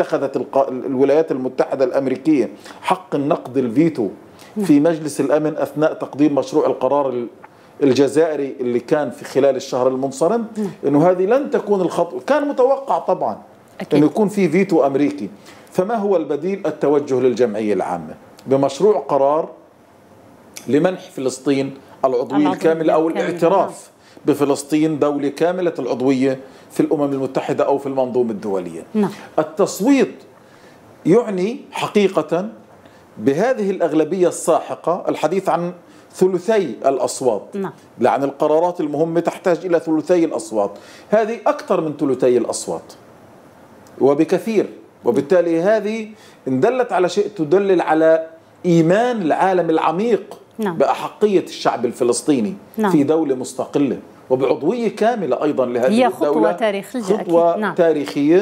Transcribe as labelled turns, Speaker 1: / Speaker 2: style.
Speaker 1: اتخذت الولايات المتحدة الأمريكية حق النقد الفيتو في مجلس الأمن أثناء تقديم مشروع القرار الجزائري اللي كان في خلال الشهر المنصرم إنه هذه لن تكون الخطوه كان متوقع طبعا أكيد. إنه يكون في فيتو أمريكي. فما هو البديل؟ التوجه للجمعية العامة بمشروع قرار لمنح فلسطين العضوية الكاملة أو الاعتراف. بفلسطين دولة كاملة العضويه في الأمم المتحدة أو في المنظومة الدولية نعم. التصويت يعني حقيقة بهذه الأغلبية الساحقة الحديث عن ثلثي الأصوات نعم. لأن القرارات المهمة تحتاج إلى ثلثي الأصوات هذه أكثر من ثلثي الأصوات وبكثير وبالتالي هذه إن دلت على شيء تدلل على إيمان العالم العميق نعم. بأحقية الشعب الفلسطيني نعم. في دولة مستقلة وبعضوية كاملة أيضا لهذه
Speaker 2: هي خطوة الدولة تاريخية
Speaker 1: خطوة أكيد. نعم. تاريخية